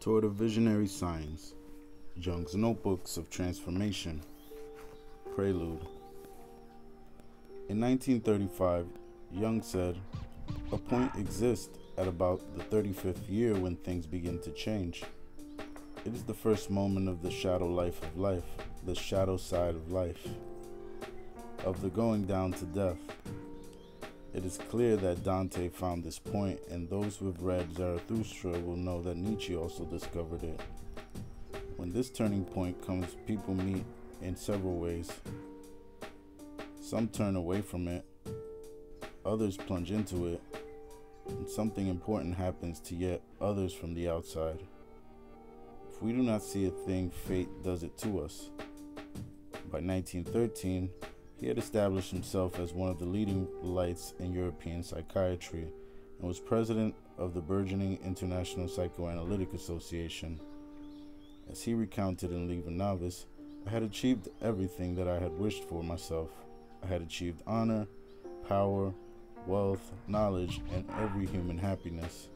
Toward a Visionary Science, Jung's Notebooks of Transformation, Prelude. In 1935, Jung said, A point exists at about the 35th year when things begin to change. It is the first moment of the shadow life of life, the shadow side of life, of the going down to death. It is clear that Dante found this point, and those who have read Zarathustra will know that Nietzsche also discovered it. When this turning point comes, people meet in several ways. Some turn away from it, others plunge into it, and something important happens to yet others from the outside. If we do not see a thing, fate does it to us. By 1913, he had established himself as one of the leading lights in European psychiatry and was president of the burgeoning International Psychoanalytic Association. As he recounted in Liber Novus, I had achieved everything that I had wished for myself. I had achieved honor, power, wealth, knowledge, and every human happiness.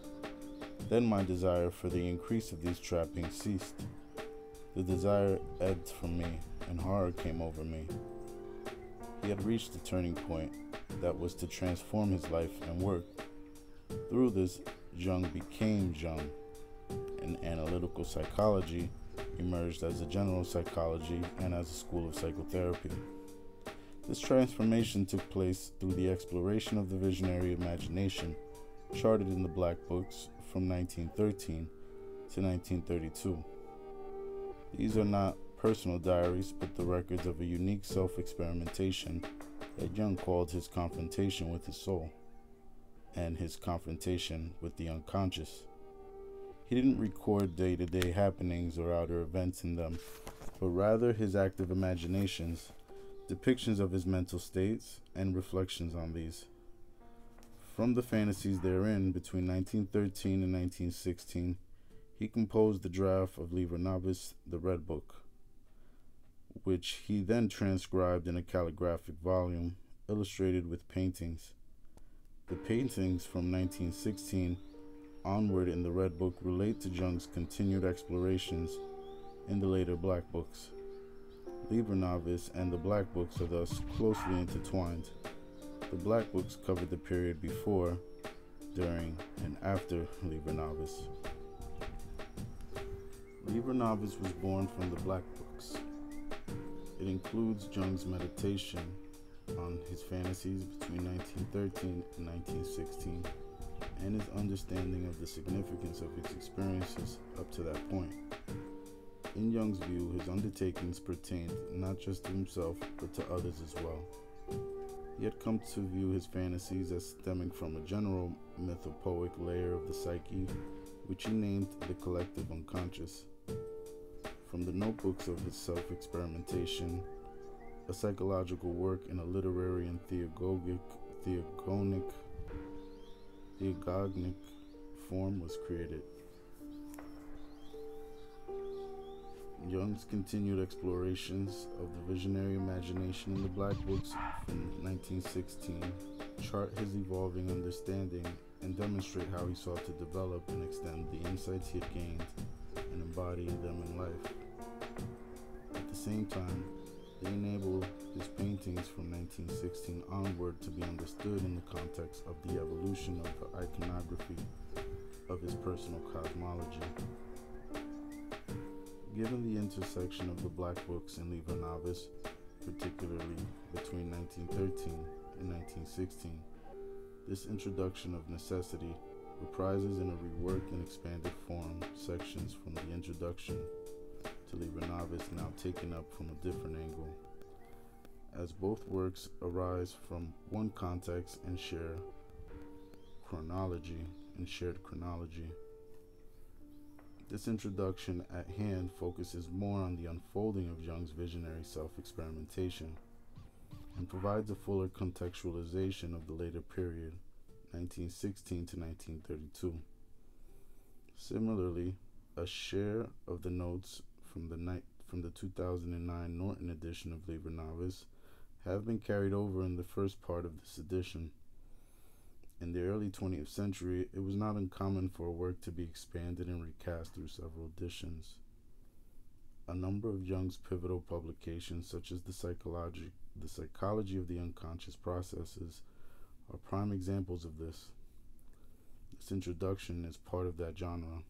Then my desire for the increase of these trappings ceased. The desire ebbed from me, and horror came over me. He had reached the turning point that was to transform his life and work. Through this, Jung became Jung. And analytical psychology emerged as a general psychology and as a school of psychotherapy. This transformation took place through the exploration of the visionary imagination, charted in the Black Books from 1913 to 1932. These are not personal diaries, but the records of a unique self experimentation that Jung called his confrontation with his soul and his confrontation with the unconscious. He didn't record day to day happenings or outer events in them, but rather his active imaginations, depictions of his mental states, and reflections on these. From the fantasies therein, between 1913 and 1916, he composed the draft of Liber Novus, the Red Book which he then transcribed in a calligraphic volume illustrated with paintings. The paintings from 1916 onward in the Red Book relate to Jung's continued explorations in the later Black Books. Liber Novus and the Black Books are thus closely intertwined. The Black Books covered the period before, during, and after Liber Novus. Liber Novus was born from the Black Books. It includes Jung's meditation on his fantasies between 1913 and 1916 and his understanding of the significance of his experiences up to that point. In Jung's view, his undertakings pertained not just to himself but to others as well. He had come to view his fantasies as stemming from a general mythopoeic layer of the psyche, which he named the collective unconscious from the notebooks of his self experimentation, a psychological work in a literary and theagogic, theogonic, theogonic form was created. Jung's continued explorations of the visionary imagination in the Black Books from 1916 chart his evolving understanding and demonstrate how he sought to develop and extend the insights he had gained and embody them in life same time, they enable his paintings from 1916 onward to be understood in the context of the evolution of the iconography of his personal cosmology. Given the intersection of the Black Books and Liber Novus, particularly between 1913 and 1916, this introduction of necessity reprises in a reworked and expanded form sections from the introduction Liber Novus now taken up from a different angle, as both works arise from one context and share chronology and shared chronology. This introduction at hand focuses more on the unfolding of Jung's visionary self experimentation and provides a fuller contextualization of the later period, 1916 to 1932. Similarly, a share of the notes from the night from the 2009 Norton edition of Liber Novus have been carried over in the first part of this edition. In the early 20th century, it was not uncommon for a work to be expanded and recast through several editions. A number of Jung's pivotal publications, such as the psychology, the psychology of the unconscious processes, are prime examples of this. This introduction is part of that genre.